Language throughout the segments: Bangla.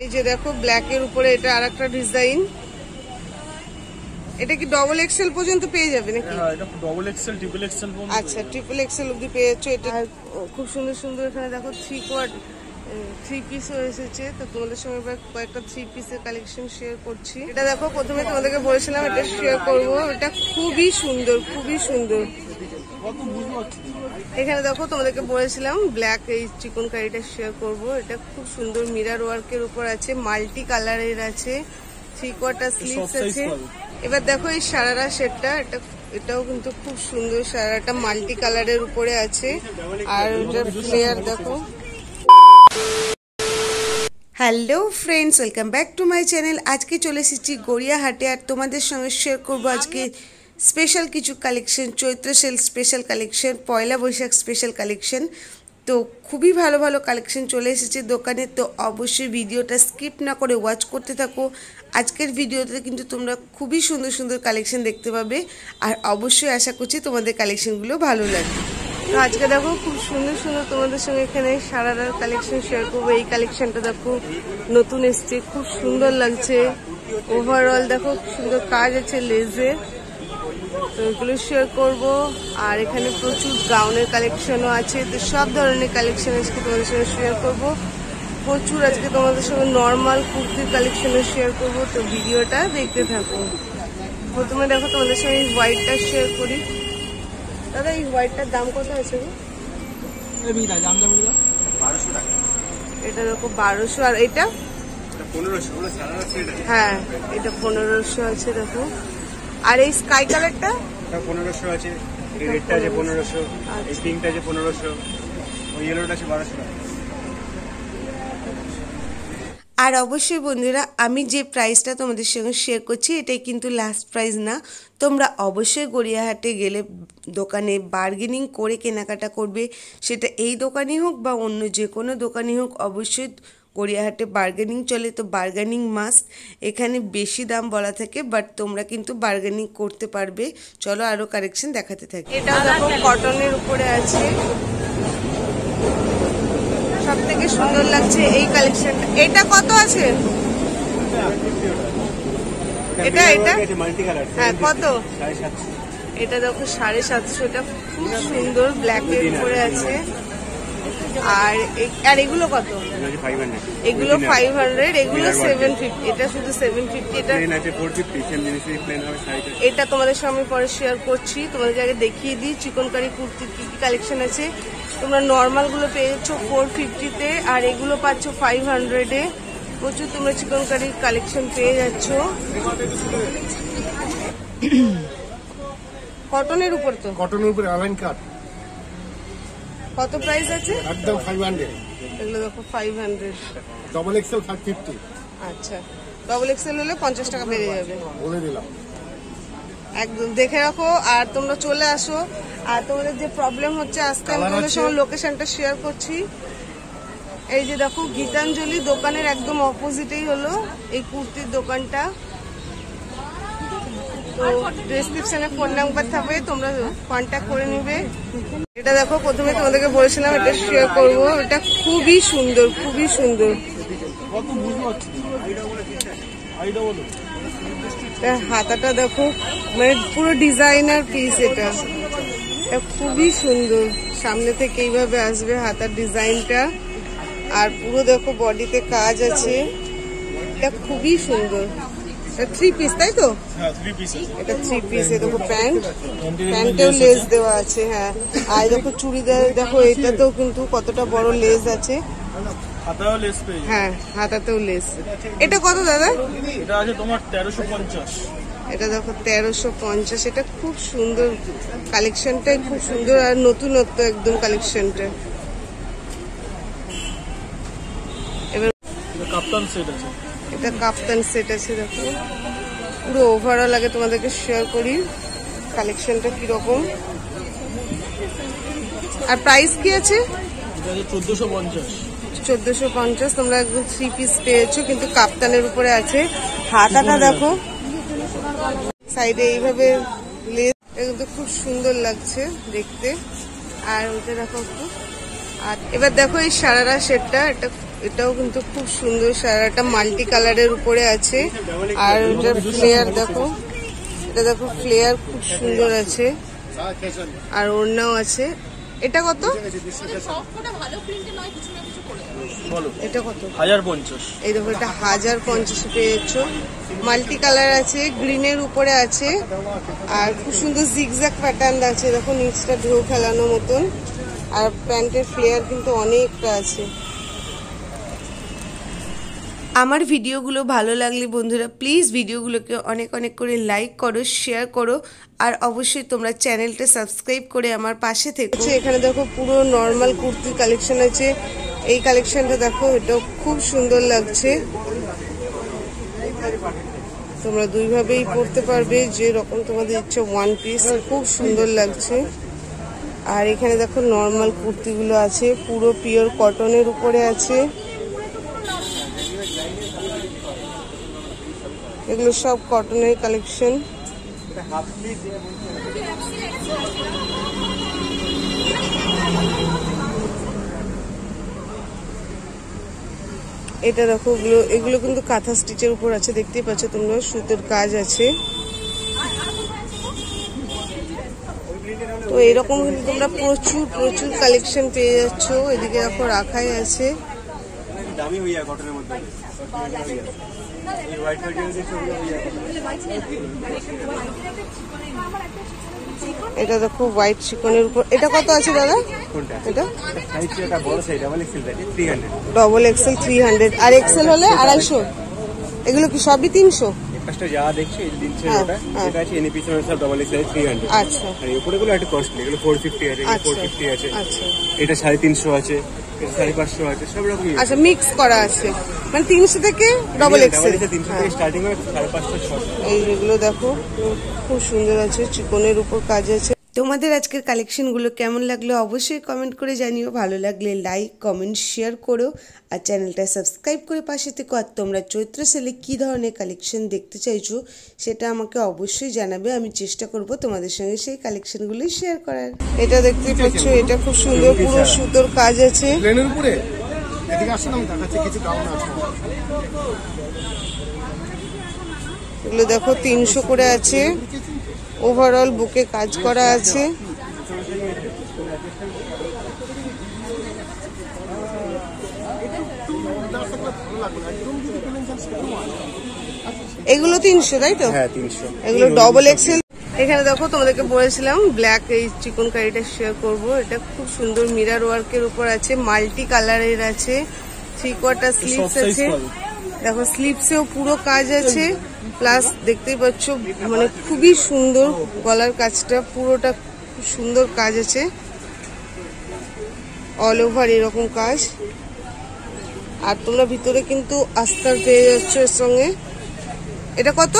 এই যে দেখো ব্ল্যাক এর উপরে এটা আর একটা ডিজাইন এটা কি ডবল এক্সেল পর্যন্ত পেয়ে যাবে নাকি? হ্যাঁ এটা ডবল এক্সেল ট্রিপল এক্সেল আচ্ছা ট্রিপল এক্সেল অব্দি পেয়ে যাচ্ছ এটা। খুব সুন্দর সুন্দর এখানে দেখো থ্রি কোয়ার্ড থ্রি পিসও এসেছে। তো তোমাদের সঙ্গে এবার কয়েকটা থ্রি পিসের কালেকশন শেয়ার করছি। এটা দেখো প্রথমে তোমাদেরকে বলেছিলাম এটা শেয়ার করব। এটা খুবই সুন্দর খুবই সুন্দর। এখানে দেখো তোমাদেরকে বলেছিলাম ব্ল্যাক এই চিকন কারিটা শেয়ার করব। এটা খুব সুন্দর মিরার ওয়ার্কের উপর আছে মাল্টি কালারের আছে থ্রি কোয়ার্টার স্লিভস আছে। এবার দেখো এই সারারা সেটটা এটা এটাও কিন্তু খুব সুন্দর সারাটা মাল্টি কালারের উপরে আছে। আর এটার ফ্লেয়ার দেখো। Hello friends welcome back to my channel আজকে চলে এসেছি গড়িয়াহাটে আর তোমাদের সঙ্গে শেয়ার করব আজকে স্পেশাল কিছু collection Chaitra sale special collection Poila Baishakh special collection তো খুবই ভালো ভালো কালেকশন চলে এসেছে দোকানে। তো অবশ্যই ভিডিওটা স্কিপ না করে ওয়াচ করতে থাকো। আজকের ভিডিওতে কিন্তু তোমরা খুবই সুন্দর সুন্দর কালেকশন দেখতে পাবে। আর অবশ্যই আশা করছি তোমাদের কালেকশনগুলো ভালো লাগবে। তো আজকে দেখো খুব সুন্দর সুন্দর তোমাদের সঙ্গে এখানে সারারার কালেকশন শেয়ার করব। এই কালেকশনটা দেখো নতুন এসছে, খুব সুন্দর লাগছে। ওভারঅল দেখো সুন্দর কাজ আছে লেজে তো এগুলো শেয়ার করব। আর এখানে প্রচুর গাউনের কালেকশনও আছে তো সব ধরনের কালেকশন আজকে তোমাদের সঙ্গে শেয়ার করব। প্রচুর আজকে তোমাদের সঙ্গে নর্মাল কুর্তির কালেকশনও শেয়ার করব তো ভিডিওটা দেখতে থাকো। প্রথমে দেখো তোমাদের সঙ্গে এই হোয়াইটটা শেয়ার করি। দাদা এই হোয়াইটটার দাম কত আছে এটা দেখো বারোশো আর এটা? হ্যাঁ এটা পনেরোশো আছে দেখো। আর এই স্কাই কালারটা পনেরোশো আছে রেডটা আছে পনেরোশো এই পিঙ্কটা আছে পনেরোশো ওই ইয়েলোটা আছে বারোশো টাকা। আর অবশ্যই বন্ধুরা আমি যে প্রাইসটা তোমাদের সঙ্গে শেয়ার করছি এটাই কিন্তু লাস্ট প্রাইস না। তোমরা অবশ্যই গড়িয়াহাটে গেলে দোকানে বার্গেনিং করে কেনাকাটা করবে। সেটা এই দোকানই হোক বা অন্য যে কোনো দোকানই হোক অবশ্যই গড়িয়াহাটে বার্গেনিং চলে তো বার্গেনিং মাস্ট এখানে বেশি দাম বলা থাকে বাট তোমরা কিন্তু বার্গেনিং করতে পারবে। চলো আরও কারেকশন দেখাতে থাকি। এটা দেখো কটনের উপরে আছে। সব থেকে সুন্দর লাগছে এই কালেকশনটা এটা কত আছে? এটা এটা? মাল্টি কালার হ্যাঁ কত? সাড়ে সাতশো। এটা দেখো সাড়ে সাতশোটা। খুব সুন্দর ব্ল্যাক এর উপরে আছে। আর আর এগুলো কত? এগুলো ফাইভ হান্ড্রেড এগুলো ফাইভ হান্ড্রেড এগুলো সেভেন ফিফটি এটা শুধু সেভেন ফিফটি এটা এটা তোমাদের সামনে পরে শেয়ার করছি। তোমাদের আগে দেখিয়ে দিই চিকন কারি কুর্তির কি কি কালেকশন আছে। তোমরা নর্মালগুলো পেয়ে যাচ্ছ ফোর ফিফটিতে আর এগুলো পাচ্ছ ফাইভ হান্ড্রেডে প্রচুর তোমরা চিকন কারির কালেকশন পেয়ে যাচ্ছ। কটনের উপর তো? কটনের উপরে অ্যালাইন কাট কত প্রাইস আছে? একদম ফাইভ হান্ড্রেড এগুলো দেখো five hundred double XL five fifty আচ্ছা। ডবল এক্সেল হলে পঞ্চাশ টাকা বেড়ে যাবে। বলে দিলাম। একদম দেখে রাখো। আর তোমরা চলে আসো। আর তোমাদের যে প্রবলেম হচ্ছে আজকে আমি তোমাদের? সঙ্গে লোকেশনটা শেয়ার করছি। এই যে দেখো গীতাঞ্জলি দোকানের একদম অপোজিটেই হলো এই কুর্তির দোকানটা। তো ডেসক্রিপশনে ফোন নাম্বার থাকবে, তোমরা কন্ট্যাক্ট করে নিবে। এটা দেখো, প্রথমে তোমাদেরকে বলেছিলাম, এটা শেয়ার করব। এটা খুবই সুন্দর খুবই সুন্দর। হাতাটা দেখো মানে পুরো ডিজাইনার পিস এটা। খুবই সুন্দর। সামনে থেকে এইভাবে আসবে হাতার ডিজাইনটা আর পুরো দেখো বডিতে কাজ আছে। এটা খুবই সুন্দর। থ্রি পিস তাই তো? হ্যাঁ এটা থ্রি পিস এ দেখো প্যান্ট প্যান্টেও লেস দেওয়া আছে হ্যাঁ। আর দেখো চুড়িদার দেখো এটাতেও কিন্তু কতটা বড় লেস আছে। হ্যাঁ হাতাতেও লেস এটা কত দাদা? এটা আছে তোমার তেরোশো পঞ্চাশ। এটা দেখো তেরোশো পঞ্চাশ এটা খুব সুন্দর কালেকশনটাই খুব সুন্দর আর নতুনত্ব একদম কালেকশনটা এবার কাপ্তান সেট আছে। এটা কাপ্তান সেট আছে, দেখো। পুরো ওভারঅল আগে তোমাদেরকে শেয়ার করি কালেকশনটা কীরকম। আর প্রাইস কি আছে? চোদ্দোশো পঞ্চাশ। চোদ্দশো পঞ্চাশ তোমরা একদম থ্রি পিস পেয়েছ, কিন্তু কাপ্তানের উপরে আছে। হাতাটা দেখো। সাইডে এইভাবে লেস কিন্তু খুব সুন্দর লাগছে দেখতে। আর ওটা দেখো একটু। আর এবার দেখো এই সারারা সেটটা এটা এটাও কিন্তু খুব সুন্দর সারাটা মাল্টি কালারের উপরে আছে। আর ওটার ফ্লেয়ার দেখো। এটা দেখো ফ্লেয়ার খুব সুন্দর আছে। আর ওড়নাও আছে। এটা কত? বলো এটা কত? হাজার পঞ্চাশ। এই দেখো এটা হাজার পঞ্চাশে পেয়ে যাচ্ছ মাল্টি কালার আছে গ্রিনের উপরে আছে। আর খুব সুন্দর জিগজ্যাক প্যাটার্ন আছে। দেখো নিচটা ঢেউ খেলানো মতন। আর প্যান্টের ফ্লেয়ার কিন্তু অনেকটা আছে। আমার ভিডিওগুলো ভালো লাগলে বন্ধুরা প্লিজ ভিডিওগুলোকে অনেক অনেক করে লাইক করো শেয়ার করো, আর অবশ্যই তোমরা চ্যানেলটা সাবস্ক্রাইব করে আমার পাশে থেকো। এখানে দেখো পুরো নর্মাল কুর্তির কালেকশন আছে। এই কালেকশনটা দেখো, এটা খুব সুন্দর লাগছে। তোমরা দুইভাবেই পরতে পারবে যে রকম তোমাদের ইচ্ছে ওয়ান পিস খুব সুন্দর লাগছে। আর এখানে দেখো নর্মাল কুর্তিগুলো আছে, পুরো পিওর কটনের উপরে আছে। এগুলো সব কটনের কালেকশন এটা দেখো, এগুলো এগুলো কিন্তু কাঁথা স্টিচের উপর আছে, দেখতেই পাচ্ছ তোমরা, সুতোর কাজ আছে। তো এরকম কিন্তু তোমরা প্রচুর প্রচুর কালেকশন পেয়ে যাচ্ছ। এদিকে দেখো রাখাই আছে। দামি হইয়া কটনের মধ্যে। এই তো এটা দেখো হোয়াইট চিকনের উপর। এটা কত আছে দাদা? এটা? ডাবল এক্সেল থ্রি হান্ড্রেড আর এক্সেল হলে আড়াইশো। এগুলো কি সবই তিনশো? যা দেখছ এই দিচ্ছে ওটা। যেটা আছে এনএপি সব ডাবল হান্ড্রেড আচ্ছা। আর এই উপরে গুলো একটু কস্টলি এগুলো ফোর ফিফটি আছে। আচ্ছা। এটা সাড়ে তিনশো আছে। আচ্ছা মিক্স করা আছে। মানে তিনশো থেকে ডবল এক্সেল হয় সাড়ে পাঁচশো ছশো। এই যেগুলো দেখো খুব সুন্দর আছে চিকনের উপর কাজ আছে। তোমাদের আজকের কালেকশনগুলো কেমন লাগল অবশ্যই কমেন্ট করে জানিও। ভালো লাগলে লাইক কমেন্ট শেয়ার করো। আর চ্যানেলটা সাবস্ক্রাইব করে পাশে থেকো। আর তোমরা চৈত্র সেলে কী ধরনের কালেকশন দেখতে চাইছো সেটা আমাকে অবশ্যই জানাবে। আমি চেষ্টা করব তোমাদের সঙ্গে সেই কালেকশনগুলোই শেয়ার করার। এটা দেখতে পাচ্ছ এটা খুব সুন্দর পুরো সুতোর কাজ আছে। এগুলো দেখো তিনশো করে আছে। ওভারঅল বুকে কাজ করা আছে। এগুলো তিনশো তাই তো? হ্যাঁ তিনশো। এগুলো ডবল এক্সেল এখানে দেখো তোমাদেরকে বলেছিলাম ব্ল্যাক এই চিকন কারিটা শেয়ার করব। এটা খুব সুন্দর মিরার ওয়ার্কের উপর আছে মাল্টি কালারের আছে থ্রি কোয়ার্টার স্লিভস আছে। দেখো স্লিভসেও পুরো কাজ আছে প্লাস দেখতেই পাচ্ছ মানে খুবই সুন্দর গলার কাজটা পুরোটা খুব সুন্দর কাজ আছে। অল ওভার এরকম কাজ। আর তোমরা ভিতরে কিন্তু আস্তার পেয়ে যাচ্ছ এর সঙ্গে। এটা কত?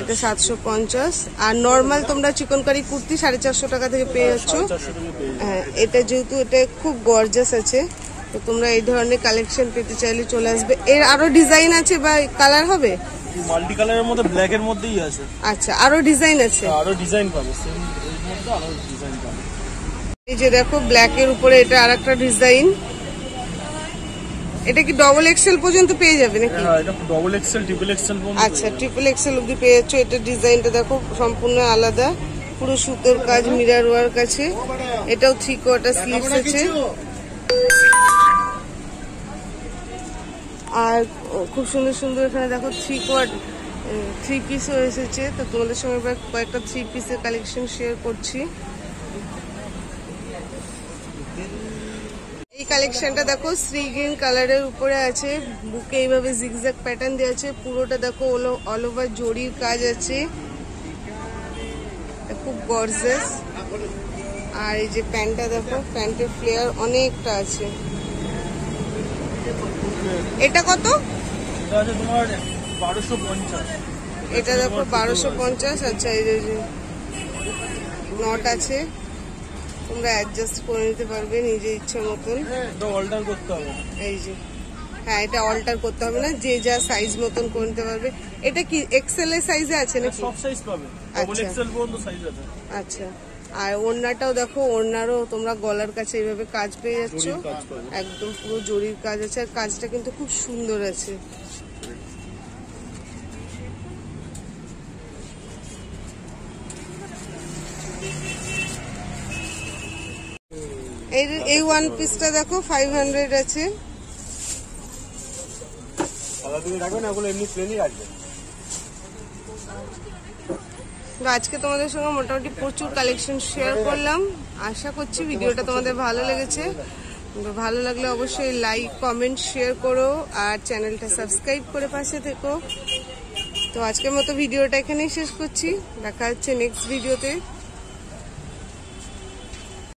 এটা সাতশো পঞ্চাশ। আর নর্মাল তোমরা চিকন কারি কুর্তি সাড়ে চারশো টাকা থেকে পেয়ে যাচ্ছ। হ্যাঁ এটা যেহেতু এটা খুব গর্জাস আছে। তো তোমরা এই ধরনের কালেকশন পেতে চাইলে চলে আসবে। এর আরও ডিজাইন আছে বা কালার হবে? মাল্টি কালারের মধ্যে ব্ল্যাক এর মধ্যেই আছে। আচ্ছা আরও ডিজাইন আছে? আরও ডিজাইন পাবে। সেম এর মধ্যে আরও ডিজাইন পাবে। এই যে দেখো ব্ল্যাক এর উপরে এটা আরেকটা ডিজাইন এটা কি ডবল এক্সেল পর্যন্ত পেয়ে যাবে নাকি? হ্যাঁ এটা ডবল এক্সেল ট্রিপল এক্সেল পর্যন্ত আচ্ছা ট্রিপল এক্সেল অবধি পেয়ে যাচ্ছ এটা ডিজাইনটা দেখো সম্পূর্ণ আলাদা। পুরো সুতোর কাজ মিরার ওয়ার্ক আছে। এটাও থ্রি কোয়ার্টার স্লিভস আছে। আর খুব সুন্দর সুন্দর এখানে দেখো থ্রি কোয়ার্ট থ্রি পিসও এসেছে। তো তোমাদের সঙ্গে কয়েকটা থ্রি পিসের কালেকশন শেয়ার করছি। এই কালেকশনটা দেখো শ্রী গ্রিন কালারের উপরে আছে। বুকে এইভাবে জিগজ্যাগ প্যাটার্ন দেওয়া আছে। পুরোটা দেখো অল ওভার জরির কাজ আছে। খুব গর্জাস আর এই যে প্যান্টটা দেখো প্যান্টের ফ্লেয়ার অনেকটা আছে। এটা কত? এটা দেখো বারোশো পঞ্চাশ আচ্ছা এই যে নট আছে। তোমরা অ্যাডজাস্ট করে নিতে পারবে নিজের ইচ্ছা মতন। অল্টার করতে হবে। এই যে হ্যাঁ এটা অল্টার করতে হবে না যে যা সাইজ মতন করে নিতে পারবে। এটা কি এক্সেল এর সাইজে আছে নাকি? সব সাইজ পাবে। আচ্ছা। এক্সেল পর্যন্ত সাইজ আছে। আচ্ছা। আর ওড়নাটাও দেখো ওড়নারও তোমরা গলার কাছে এইভাবে কাজ পেয়ে যাচ্ছ। একদম পুরো জরির কাজ আছে আর কাজটা কিন্তু খুব সুন্দর আছে। এই এই ওয়ান পিসটা দেখো ফাইভ হান্ড্রেড আছে। সাদা তুমি রাখবে না? ওগুলো এমনি প্লেনই রাখবে। তো আজকে তোমাদের সঙ্গে মোটামুটি প্রচুর কালেকশন শেয়ার করলাম। আশা করছি ভিডিওটা তোমাদের ভালো লেগেছে। ভালো লাগলে অবশ্যই লাইক কমেন্ট শেয়ার করো আর চ্যানেলটা সাবস্ক্রাইব করে পাশে থেকো। তো আজকের মতো ভিডিওটা এখানেই শেষ করছি। দেখা হচ্ছে নেক্সট ভিডিওতে